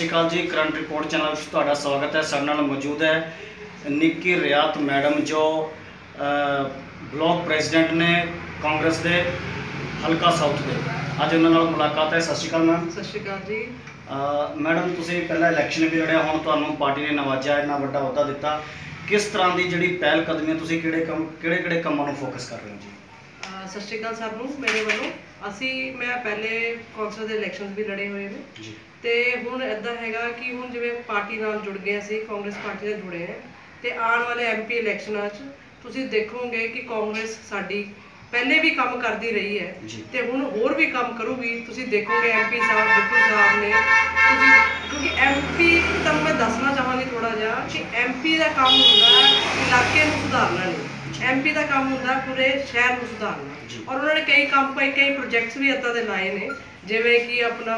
ਸ਼੍ਰੀ ਅਕਾਲ ਜੀ current report channel ਵਿੱਚ ਤੁਹਾਡਾ ਸਵਾਗਤ ਹੈ। ਸਾਡੇ ਨਾਲ ਮੌਜੂਦ ਹੈ ਨਿੱਕੀ ਰਿਆਤ ਮੈਡਮ ਜੋ ਬਲਾਕ ਪ੍ਰੈਜ਼ੀਡੈਂਟ ਨੇ ਕਾਂਗਰਸ ਦੇ ਹਲਕਾ ਸਾਊਥ ਦੇ। ਅੱਜ ਉਹਨਾਂ ਨਾਲ ਮੁਲਾਕਾਤ ਹੈ। ਸਤਿ ਸ਼੍ਰੀ ਅਕਾਲ ਮੈਮ। ਸਤਿ ਸ਼੍ਰੀ ਅਕਾਲ ਜੀ। ਮੈਡਮ ਤੁਸੀਂ ਪਹਿਲਾਂ ਇਲੈਕਸ਼ਨ ਵੀ ਲੜਿਆ ਹੁਣ ਤੁਹਾਨੂੰ ਪਾਰਟੀ ਨੇ ਨਵਾਜਿਆ ਇੰਨਾ ਵੱਡਾ ਅਹੁਦਾ ਦਿੱਤਾ। ਕਿਸ ਤਰ੍ਹਾਂ ਦੀ ਜਿਹੜੀ ਪਹਿਲ ਕਦਮੀ ਤੁਸੀਂ ਕਿਹੜੇ ਕੰਮ ਕਿਹੜੇ ਕਿਹੜੇ ਕੰਮਾਂ ਨੂੰ ਫੋਕਸ ਕਰ ਰਹੇ ਹੋ ਜੀ? ਸਤਿ ਸ਼੍ਰੀ ਅਕਾਲ ਸਰ ਨੂੰ ਮੇਰੇ ਵੱਲੋਂ। ਅਸੀਂ ਮੈਂ ਪਹਿਲੇ ਕੌਂਸਲ ਦੇ ਇਲੈਕਸ਼ਨਸ ਵੀ ਲੜੇ ਹੋਏ ਨੇ। ਜੀ। ਤੇ ਹੁਣ ਇਦਾਂ ਹੈਗਾ ਕਿ ਹੁਣ ਜਿਵੇਂ ਪਾਰਟੀ ਨਾਲ ਜੁੜ ਗਏ ਅਸੀਂ ਕਾਂਗਰਸ ਪਾਰਟੀ ਨਾਲ ਜੁੜੇ ਹਾਂ ਤੇ ਆਉਣ ਵਾਲੇ ਐਮਪੀ ਇਲੈਕਸ਼ਨਾਂ 'ਚ ਤੁਸੀਂ ਦੇਖੋਗੇ ਕਿ ਕਾਂਗਰਸ ਸਾਡੀ ਪਹਿਲੇ ਵੀ ਕੰਮ ਕਰਦੀ ਰਹੀ ਹੈ ਤੇ ਹੁਣ ਹੋਰ ਵੀ ਕੰਮ ਕਰੂਗੀ। ਤੁਸੀਂ ਦੇਖੋਗੇ ਐਮਪੀ ਸਾਹਿਬ ਬਿੱਟੂ ਸਾਹਿਬ ਨੇ ਤੁਸੀਂ ਕਿਉਂਕਿ ਐਮਪੀ ਤੁਹਾਨੂੰ ਮੈਂ ਦੱਸਣਾ ਚਾਹਾਂਗੀ ਥੋੜਾ ਜਿਹਾ ਕਿ ਐਮਪੀ ਦਾ ਕੰਮ ਹੁੰਦਾ ਹੈ ਇਲਾਕੇ ਨੂੰ ਸੁਧਾਰਨਾ ਨਹੀਂ। ਐਮਪੀ ਦਾ ਕੰਮ ਹੁੰਦਾ ਪੂਰੇ ਸ਼ਹਿਰ ਨੂੰ ਸੁਧਾਰਨਾ। ਔਰ ਉਹਨਾਂ ਨੇ ਕਈ ਕੰਮ ਕਈ ਕਈ ਪ੍ਰੋਜੈਕਟਸ ਵੀ ਏਦਾਂ ਦੇ ਲਾਏ ਨੇ। ਜਿਵੇਂ ਕਿ ਆਪਣਾ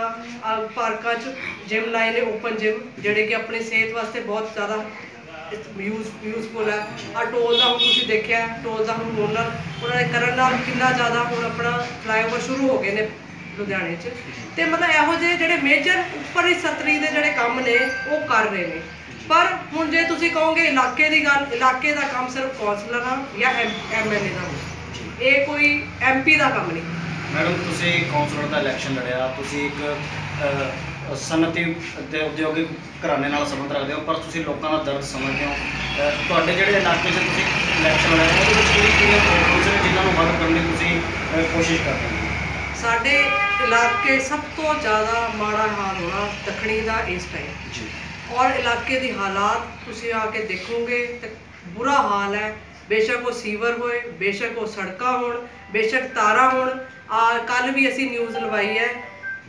ਪਾਰਕਾਂ 'ਚ ਜਿਮ ਲਾਏ ਨੇ ਓਪਨ ਜਿਮ ਜਿਹੜੇ ਕਿ ਆਪਣੀ ਸਿਹਤ ਵਾਸਤੇ ਬਹੁਤ ਜ਼ਿਆਦਾ ਯੂਜ਼ ਯੂਜ਼ਫੁਲ ਹੈ। ਆ ਟੋਲ ਦਾ ਹੁਣ ਤੁਸੀਂ ਦੇਖਿਆ ਟੋਲ ਦਾ ਹੁਣ ਉਹਨਾਂ ਉਹਨਾਂ ਨੇ ਕਰਨ ਨਾਲ ਕਿੰਨਾ ਜ਼ਿਆਦਾ ਹੁਣ ਆਪਣਾ ਫਲਾਈਓਵਰ ਸ਼ੁਰੂ ਹੋ ਗਏ ਨੇ ਲੁਧਿਆਣੇ 'ਚ। ਤੇ ਮਤਲਬ ਇਹੋ ਜਿਹੇ ਜਿਹੜੇ ਮੇਜਰ ਉੱਪਰ ਹੀ ਸਤਰੀ ਦੇ ਜਿਹੜੇ ਕੰਮ ਨੇ, ਉਹ ਕਰ ਰਹੇ ਨੇ। ਪਰ ਹੁਣ ਜੇ ਤੁਸੀਂ ਕਹੋਗੇ ਇਲਾਕੇ ਦੀ ਗੱਲ, ਇਲਾਕੇ ਦਾ ਕੰਮ ਸਿਰਫ ਕੌਂਸਲਰਾਂ ਜਾਂ ਐਮਐਲਏ ਦਾ? ਇਹ ਕੋਈ ਐਮਪੀ ਦਾ ਕੰਮ ਨਹੀਂ। ਮੈਡਮ ਤੁਸੀਂ ਕੌਂਸਲਰ ਦਾ ਇਲੈਕਸ਼ਨ ਲੜਿਆ ਤੁਸੀਂ ਇੱਕ ਅ, ਸਨਅਤੀ ਤੇ ਉਦਯੋਗਿਕ ਘਰਾਣੇ ਨਾਲ ਸੰਬੰਧ ਰੱਖਦੇ ਹੋ ਪਰ ਤੁਸੀਂ ਲੋਕਾਂ ਦਾ ਦਰਦ ਸਮਝਦੇ ਹੋ। ਤੁਹਾਡੇ ਜਿਹੜੇ ਇਲਾਕੇ 'ਚ ਤੁਸੀਂ ਇਲੈਕਸ਼ਨ ਲੜਿਆ ਉਹਦੇ ਵਿੱਚ ਕਿਹੜੀ ਪ੍ਰੋਬਲਮਸ ਨੇ ਜਿਨ੍ਹਾਂ ਨੂੰ ਹੱਲ ਕਰਨ ਦੀ ਤੁਸੀਂ ਕੋਸ਼ਿਸ਼ ਕਰਦੇ ਹੋ? ਸਾਡੇ ਇਲਾਕੇ ਸਭ ਤੋਂ ਜ਼ਿਆਦਾ ਮਾੜਾ ਹਾਲ ਹੋਣਾ ਦੱਖਣੀ ਦਾ ਇਸ ਟਾਈਮ ਜੀ। ਔਰ ਇਲਾਕੇ ਦੀ ਹਾਲਾਤ ਤੁਸੀਂ ਆ ਕੇ ਦੇਖੋਗੇ ਤੇ ਬੁਰਾ ਹਾਲ ਹੈ। ਬੇਸ਼ੱਕ ਉਹ ਸੀਵਰ ਹੋਏ ਬੇਸ਼ੱਕ ਉਹ ਸੜਕਾਂ ਹੋਣ ਬੇਸ਼ੱਕ ਤਾਰਾਂ ਹੋਣ ਆ ਕੱਲ ਵੀ ਅਸੀਂ ਨਿਊਜ਼ ਲਵਾਈ ਹੈ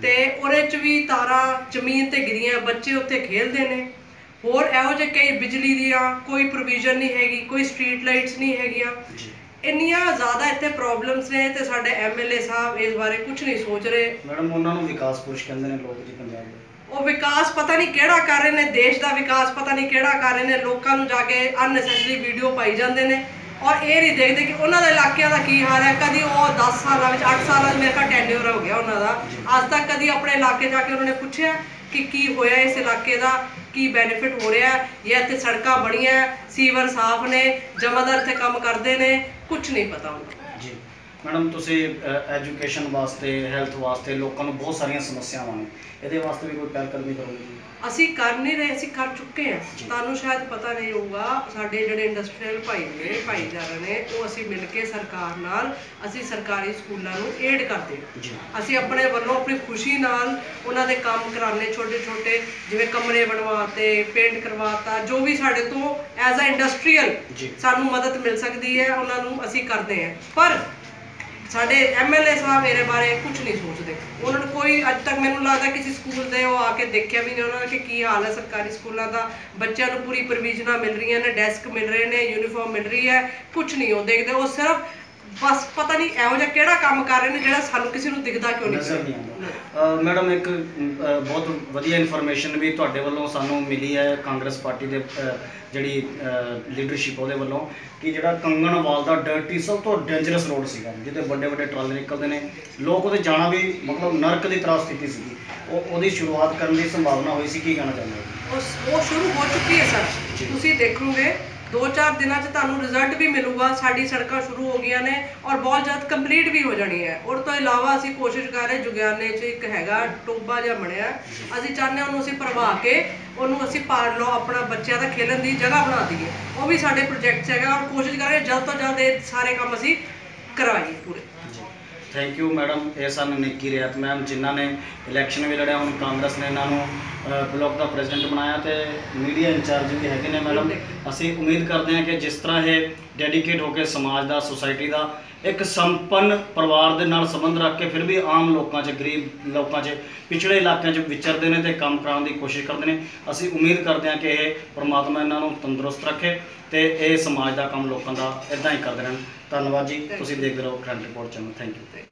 ਤੇ ਉਹਦੇ ਚ ਵੀ ਤਾਰਾਂ ਜ਼ਮੀਨ ਤੇ ਗਿਰੀਆਂ ਬੱਚੇ ਉੱਥੇ ਖੇਡਦੇ ਨੇ। ਹੋਰ ਇਹੋ ਜਿਹੇ ਕਈ ਬਿਜਲੀ ਦੀਆਂ ਕੋਈ ਪ੍ਰੋਵੀਜ਼ਨ ਨਹੀਂ ਹੈਗੀ ਕੋਈ ਸਟਰੀਟ ਲਾਈਟਸ ਨਹੀਂ ਹੈਗੀਆਂ। ਇੰਨੀਆਂ ਜ਼ਿਆਦਾ ਇੱਥੇ ਪ੍ਰੋਬਲਮਸ ਨੇ ਤੇ ਸਾਡੇ ਐਮਐਲਏ ਸਾਹਿਬ ਇਸ ਬਾਰੇ ਕੁਝ ਨਹੀਂ ਸੋਚ ਰਹੇ। ਮੈਡਮ ਉਹਨਾਂ ਨੂੰ ਵਿਕਾਸ ਪੁਰਸ਼ ਕਹਿੰਦੇ ਨੇ ਲੋਕ ਜੀ ਪੰਜਾਬ ਦੇ। ਉਹ ਵਿਕਾਸ ਪਤਾ ਨਹੀਂ ਕਿਹੜਾ ਕਰ ਰਹੇ ਨੇ, ਦੇਸ਼ ਦਾ ਵਿਕਾਸ ਪਤਾ ਨਹੀਂ ਕਿਹੜਾ ਕਰ ਰਹੇ ਨੇ, ਲੋਕਾਂ ਨੂੰ ਜਾ ਕੇ ਅਨਨੈਸੈਸਰੀ ਵੀਡੀਓ ਪਾਈ ਜਾਂਦੇ ਨੇ। ਔਰ ਇਹ ਨਹੀਂ ਦੇਖਦੇ ਕਿ ਉਹਨਾਂ ਦੇ ਇਲਾਕਿਆਂ ਦਾ ਕੀ ਹਾਲ ਹੈ। ਕਦੀ ਉਹ 10 ਸਾਲਾਂ ਵਿੱਚ 8 ਸਾਲਾਂ ਵਿੱਚ ਮੇਰੇ ਕੋਲ ਟੈਂਡਰ ਹੋ ਗਿਆ ਉਹਨਾਂ ਦਾ। ਅੱਜ ਤੱਕ ਕਦੀ ਆਪਣੇ ਇਲਾਕੇ ਜਾ ਕੇ ਉਹਨਾਂ ਨੇ ਪੁੱਛਿਆ ਕਿ ਕੀ ਹੋਇਆ ਇਸ ਇਲਾਕੇ ਦਾ, ਕੀ ਬੈਨੀਫਿਟ ਹੋ ਰਿਹਾ ਹੈ? ਜਾਂ ਇੱਥੇ ਸੜਕਾਂ ਬਣੀਆਂ, ਸੀਵਰ ਸਾਫ਼ ਨੇ, ਜਮਾਦਾਰ ਇੱਥੇ ਕੰਮ ਕਰਦੇ ਨੇ ਕੁਝ ਨਹੀਂ ਪਤਾ ਉਹਨਾਂ ਜੀ। ਮੈਡਮ ਤੁਸੀਂ ਐਜੂਕੇਸ਼ਨ ਵਾਸਤੇ ਹੈਲਥ ਵਾਸਤੇ ਲੋਕਾਂ ਨੂੰ ਬਹੁਤ ਸਾਰੀਆਂ ਸਮੱਸਿਆਵਾਂ ਨੇ। ਇਹਦੇ ਵਾਸਤੇ ਵੀ ਕੋਈ ਪਹਿਲ ਕਦਮੀ ਕਰੋਗੇ ਅਸੀਂ ਕਰ ਨਹੀਂ ਰਹੇ ਅਸੀਂ ਕਰ ਚੁੱਕੇ ਹਾਂ। ਤੁਹਾਨੂੰ ਸ਼ਾਇਦ ਪਤਾ ਨਹੀਂ ਹੋਊਗਾ ਸਾਡੇ ਜਿਹੜੇ ਇੰਡਸਟਰੀਅਲ ਭਾਈ ਨੇ ਭਾਈਚਾਰਾ ਨੇ ਉਹ ਅਸੀਂ ਮਿਲ ਕੇ ਸਰਕਾਰ ਨਾਲ ਅਸੀਂ ਸਰਕਾਰੀ ਸਕੂਲਾਂ ਨੂੰ ਏਡ ਕਰਦੇ ਅਸੀਂ ਆਪਣੇ ਵੱਲੋਂ ਆਪਣੀ ਖੁਸ਼ੀ ਨਾਲ ਉਹਨਾਂ ਦੇ ਕੰਮ ਕਰਾਣੇ ਛੋਟੇ ਛੋਟੇ ਜਿਵੇਂ ਕਮਰੇ ਬਣਵਾਤੇ ਪੇਂਟ ਕਰਵਾਤਾ ਜੋ ਵੀ ਸਾਡੇ ਤੋਂ ਐਜ਼ ਅ ਇੰਡਸਟਰੀਅਲ ਸਾਨੂੰ ਮਦਦ ਮਿਲ ਸਕਦੀ ਹੈ ਉਹਨਾਂ ਨੂੰ ਅਸੀਂ ਕਰਦੇ ਹਾਂ। ਪਰ ਸਾਡੇ ਐਮਐਲਏ ਸਾਹਿਬ ਮੇਰੇ ਬਾਰੇ ਕੁਝ ਨਹੀਂ ਸੋਚਦੇ। ਉਹਨਾਂ ਨੂੰ ਕੋਈ ਅੱਜ ਤੱਕ ਮੈਨੂੰ ਲੱਗਦਾ ਕਿਸੇ ਸਕੂਲ ਦੇ ਉਹ ਆ ਕੇ ਦੇਖਿਆ ਵੀ ਨਹੀਂ ਉਹਨਾਂ ਨੇ ਕਿ ਕੀ ਹਾਲ ਹੈ ਸਰਕਾਰੀ ਸਕੂਲਾਂ ਦਾ। ਬੱਚਿਆਂ ਨੂੰ ਪੂਰੀ ਪ੍ਰੋਵੀਜ਼ਨਾਂ ਮਿਲ ਰਹੀਆਂ ਨੇ ਡੈਸਕ ਮਿਲ ਰਹੇ ਨੇ ਯੂਨੀਫਾਰਮ ਮਿਲ ਰਹੀ ਹੈ ਕੁਝ ਨਹੀਂ ਉਹ ਦੇਖਦੇ। ਉਹ ਸਿਰਫ ਬਸ ਪਤਾ ਨਹੀਂ ਇਹੋ ਜਿਹਾ ਕਿਹੜਾ ਕੰਮ ਕਰ ਰਹੇ ਨੇ ਜਿਹੜਾ ਸਾਨੂੰ ਕਿਸੇ ਨੂੰ ਦਿਖਦਾ ਕਿਉਂ ਨਹੀਂ ਨਜ਼ਰ ਨਹੀਂ ਆਉਂਦਾ। ਅ, ਮੈਡਮ ਇੱਕ ਬਹੁਤ ਵਧੀਆ ਇਨਫੋਰਮੇਸ਼ਨ ਵੀ ਤੁਹਾਡੇ ਵੱਲੋਂ ਸਾਨੂੰ ਮਿਲੀ ਹੈ ਕਾਂਗਰਸ ਪਾਰਟੀ ਦੇ ਜਿਹੜੀ ਲੀਡਰਸ਼ਿਪ ਉਹਦੇ ਵੱਲੋਂ ਕਿ ਜਿਹੜਾ ਕੰਗਣਵਾਲ ਦਾ ਡਰਟੀ ਸਭ ਤੋਂ ਡੇਂਜਰਸ ਰੋਡ ਸੀਗਾ ਜਿਹਦੇ ਵੱਡੇ ਵੱਡੇ ਟਰਾਲੇ ਨਿਕਲਦੇ ਨੇ। ਲੋਕ ਉਹਦੇ ਜਾਣਾ ਵੀ ਮਤਲਬ ਨਰਕ ਦੀ ਤਰ੍ਹਾਂ ਸਥਿਤੀ ਸੀਗੀ। ਉਹ ਉਹਦੀ ਸ਼ੁਰੂਆਤ ਕਰਨ ਦੀ ਸੰਭਾਵਨਾ ਹੋਈ ਸੀ ਕੀ ਕਹਿਣਾ ਚਾਹੁੰਦੇ ਹੋ? ਉਹ ਉਹ ਸ਼ੁਰੂ ਹੋ ਚੁੱਕੀ ਹੈ ਜੀ। ਸਰ ਤੁਸੀਂ ਦੇਖੋਗੇ 2-4 ਦਿਨਾਂ 'ਚ ਤੁਹਾਨੂੰ ਰਿਜ਼ਲਟ ਵੀ ਮਿਲੂਗਾ, ਸਾਡੀ ਸੜਕਾਂ ਸ਼ੁਰੂ ਹੋ ਗਈਆਂ ਨੇ ਔਰ ਬਹੁਤ ਜਲਦ ਕੰਪਲੀਟ ਵੀ ਹੋ ਜਾਣੀ ਹੈ। ਔਰ ਤੋਂ ਇਲਾਵਾ ਅਸੀਂ ਕੋਸ਼ਿਸ਼ ਕਰ ਰਹੇ ਜੁਗਿਆਨੇ 'ਚ ਇੱਕ ਹੈਗਾ, ਟੋਬਾ ਜਿਹਾ ਬਣਿਆ। ਅਸੀਂ ਚਾਹੁੰਦੇ ਹਾਂ ਉਹਨੂੰ ਅਸੀਂ ਭਰਵਾ ਕੇ, ਉਹਨੂੰ ਅਸੀਂ ਪਾੜ ਲਓ, ਆਪਣਾ ਬੱਚਿਆਂ ਦਾ ਖੇਲਣ ਦੀ ਜਗ੍ਹਾ ਬਣਾ ਦਈਏ। ਉਹ ਵੀ ਸਾਡੇ ਪ੍ਰੋਜੈਕਟ 'ਚ ਹੈਗਾ ਔਰ ਕੋਸ਼ਿਸ਼ ਕਰ ਰਹੇ ਜਲਦ ਤੋਂ ਜਲਦ ਇਹ ਸਾਰੇ ਕੰਮ ਅਸੀਂ ਕਰਵਾਈਏ ਪੂਰੇ। ਥੈਂਕ ਯੂ ਮੈਡਮ ਇਹ ਸਨ ਨਿੱਕੀ ਰਿਆਤ ਮੈਮ ਜਿਨ੍ਹਾਂ ਨੇ ਇਲੈਕਸ਼ਨ ਵੀ ਲੜਿਆ ਹੁਣ ਕਾਂਗਰਸ ਨੇ ਇਹਨਾਂ ਨੂੰ ਬਲਾਕ ਦਾ ਪ੍ਰੈਜ਼ੀਡੈਂਟ ਬਣਾਇਆ ਤੇ ਮੀਡੀਆ ਇੰਚਾਰਜ ਵੀ ਹੈਗੇ ਨੇ ਮੈਡਮ ਅਸੀਂ ਉਮੀਦ ਕਰਦੇ ਹਾਂ ਕਿ ਜਿਸ ਤਰ੍ਹਾਂ ਇਹ ਡੈਡੀਕੇਟ ਹੋ ਕੇ ਸਮਾਜ ਦਾ ਸੁਸਾਇਟੀ ਦਾ ਇੱਕ ਸੰਪੰਨ ਪਰਿਵਾਰ ਦੇ ਨਾਲ ਸੰਬੰਧ ਰੱਖ ਕੇ ਫਿਰ ਵੀ ਆਮ ਲੋਕਾਂ 'ਚ ਗਰੀਬ ਲੋਕਾਂ 'ਚ ਪਿਛੜੇ ਇਲਾਕਿਆਂ 'ਚ ਵਿਚਰਦੇ ਨੇ ਤੇ ਕੰਮ ਕਰਾਉਣ ਦੀ ਕੋਸ਼ਿਸ਼ ਕਰਦੇ ਨੇ। ਅਸੀਂ ਉਮੀਦ ਕਰਦੇ ਹਾਂ ਕਿ ਇਹ ਪ੍ਰਮਾਤਮਾ ਇਹਨਾਂ ਨੂੰ ਤੰਦਰੁਸਤ ਰੱਖੇ ਤੇ ਇਹ ਸਮਾਜ ਦਾ ਕੰਮ ਲੋਕਾਂ ਦਾ ਇਦਾਂ ਹੀ ਕਰਦੇ ਰਹਿਣ। ਧੰਨਵਾਦ ਜੀ। ਤੁਸੀਂ ਦੇਖਦੇ ਰਹੋ current report channel thank you